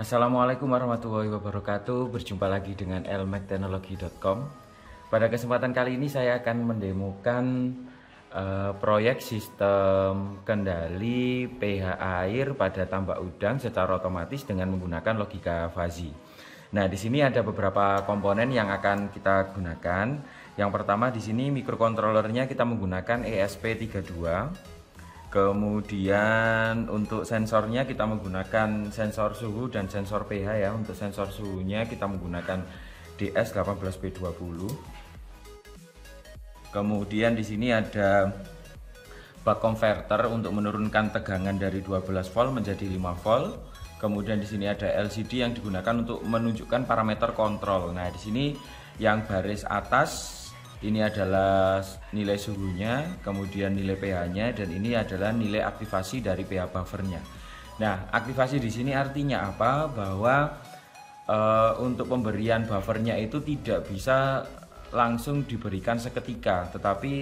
Assalamualaikum warahmatullahi wabarakatuh Berjumpa lagi dengan elmactechnology.com Pada kesempatan kali ini saya akan mendemokan uh, proyek sistem kendali pH air pada tambak udang secara otomatis dengan menggunakan logika fazi. Nah, di sini ada beberapa komponen yang akan kita gunakan. Yang pertama di sini mikrokontrolernya kita menggunakan ESP32 Kemudian untuk sensornya kita menggunakan sensor suhu dan sensor pH ya. Untuk sensor suhunya kita menggunakan DS18B20. Kemudian di sini ada buck converter untuk menurunkan tegangan dari 12 volt menjadi 5 volt. Kemudian di sini ada LCD yang digunakan untuk menunjukkan parameter kontrol. Nah, di sini yang baris atas ini adalah nilai suhunya, kemudian nilai pH-nya dan ini adalah nilai aktivasi dari pH buffernya. Nah, aktivasi di sini artinya apa? Bahwa e, untuk pemberian buffernya itu tidak bisa langsung diberikan seketika, tetapi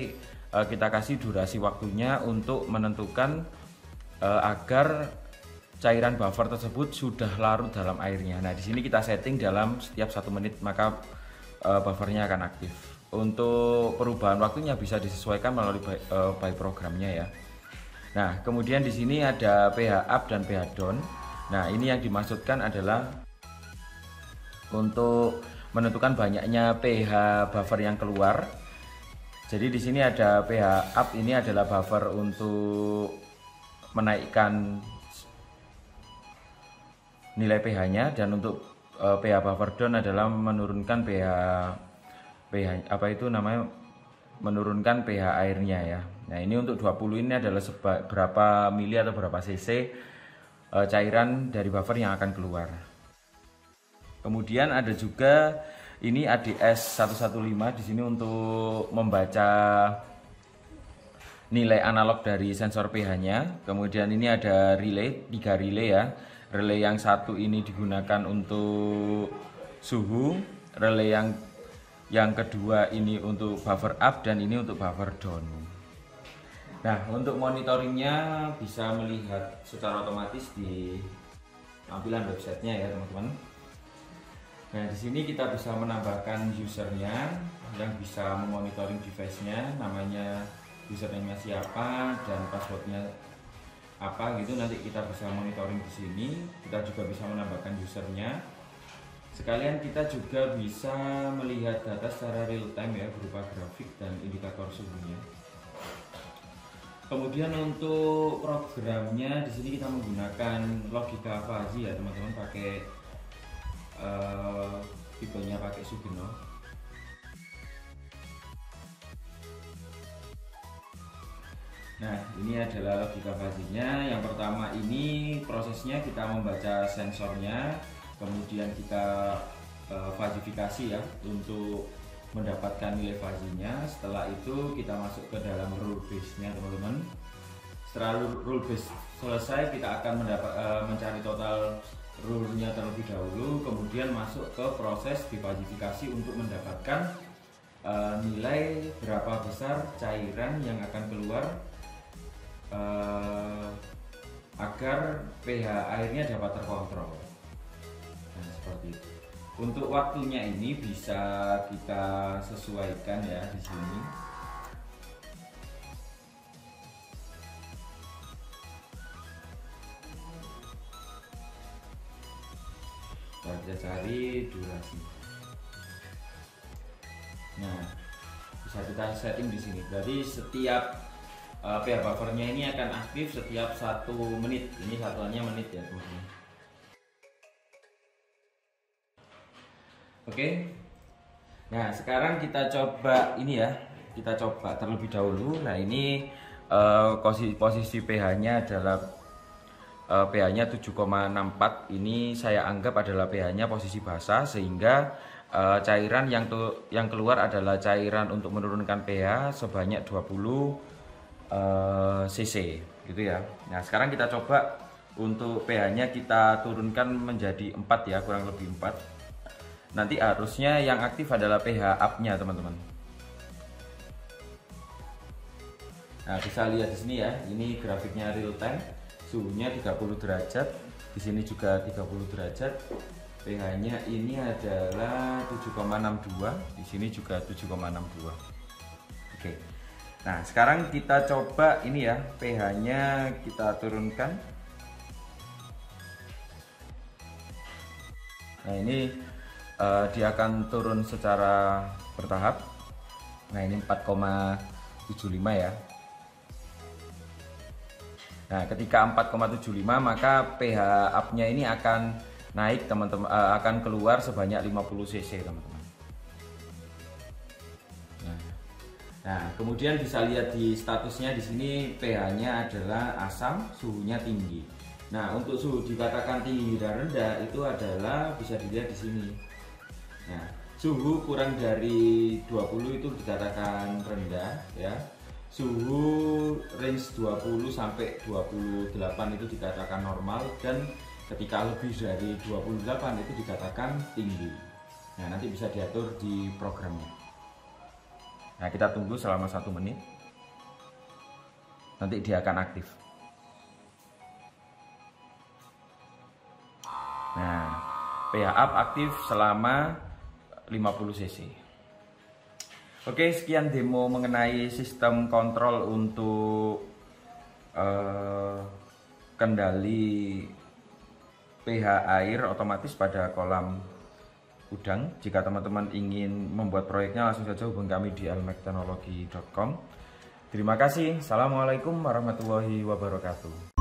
e, kita kasih durasi waktunya untuk menentukan e, agar cairan buffer tersebut sudah larut dalam airnya. Nah, di sini kita setting dalam setiap satu menit maka e, buffernya akan aktif untuk perubahan waktunya bisa disesuaikan melalui by, uh, by programnya ya. Nah, kemudian di sini ada pH up dan pH down. Nah, ini yang dimaksudkan adalah untuk menentukan banyaknya pH buffer yang keluar. Jadi di sini ada pH up ini adalah buffer untuk menaikkan nilai pH-nya dan untuk pH buffer down adalah menurunkan pH pH apa itu namanya menurunkan pH airnya ya. Nah, ini untuk 20 ini adalah berapa mili atau berapa cc e, cairan dari buffer yang akan keluar. Kemudian ada juga ini ADS 115 di sini untuk membaca nilai analog dari sensor pH-nya. Kemudian ini ada relay, tiga relay ya. Relay yang satu ini digunakan untuk suhu, relay yang yang kedua ini untuk buffer up dan ini untuk buffer down. Nah untuk monitoringnya bisa melihat secara otomatis di tampilan websitenya ya teman-teman. Nah di sini kita bisa menambahkan usernya yang bisa memonitoring device-nya namanya username siapa dan passwordnya apa gitu. Nanti kita bisa monitoring di sini. Kita juga bisa menambahkan usernya Sekalian kita juga bisa melihat data secara real time ya berupa grafik dan indikator suhunya. Kemudian untuk programnya di sini kita menggunakan logika fuzzy ya teman-teman pakai uh, tipenya pakai Sugino. Nah, ini adalah logika fuzzy-nya. Yang pertama ini prosesnya kita membaca sensornya kemudian kita uh, fazifikasi ya untuk mendapatkan nilai fazinya setelah itu kita masuk ke dalam rule base nya teman-teman. Setelah rule base selesai kita akan mendapat uh, mencari total rule-nya terlebih dahulu. Kemudian masuk ke proses difazifikasi untuk mendapatkan uh, nilai berapa besar cairan yang akan keluar uh, agar pH airnya dapat terkontrol seperti itu. Untuk waktunya ini bisa kita sesuaikan ya di sini. kita cari durasi. Nah, bisa kita setting di sini. Berarti setiap uh, pH buffernya ini akan aktif setiap satu menit. Ini satuannya menit ya teman-teman. Oke. Nah, sekarang kita coba ini ya. Kita coba terlebih dahulu. Nah, ini uh, posisi, pH-nya adalah uh, pH-nya 7,64. Ini saya anggap adalah pH-nya posisi basah sehingga uh, cairan yang yang keluar adalah cairan untuk menurunkan pH sebanyak 20 uh, cc gitu ya. Nah, sekarang kita coba untuk pH-nya kita turunkan menjadi 4 ya, kurang lebih 4 nanti arusnya yang aktif adalah pH up-nya teman-teman. Nah bisa lihat di sini ya, ini grafiknya real time, suhunya 30 derajat. Di sini juga 30 derajat. pH-nya ini adalah 7,62. Di sini juga 7,62. Oke. Nah, sekarang kita coba ini ya, pH-nya kita turunkan. Nah, ini uh, dia akan turun secara bertahap. Nah, ini 4,75 ya. Nah, ketika 4,75 maka pH up-nya ini akan naik teman-teman uh, akan keluar sebanyak 50 cc teman-teman. Nah, nah, kemudian bisa lihat di statusnya di sini pH-nya adalah asam, suhunya tinggi. Nah, untuk suhu dikatakan tinggi dan rendah itu adalah bisa dilihat di sini. Nah, suhu kurang dari 20 itu dikatakan rendah ya. Suhu range 20 sampai 28 itu dikatakan normal dan ketika lebih dari 28 itu dikatakan tinggi. Nah nanti bisa diatur di programnya. Nah kita tunggu selama satu menit. Nanti dia akan aktif. Nah pH up aktif selama 50 cc Oke, sekian demo mengenai sistem kontrol untuk uh, kendali pH air otomatis pada kolam udang. Jika teman-teman ingin membuat proyeknya langsung saja hubungi kami di almekteknologi.com. Terima kasih. Assalamualaikum warahmatullahi wabarakatuh.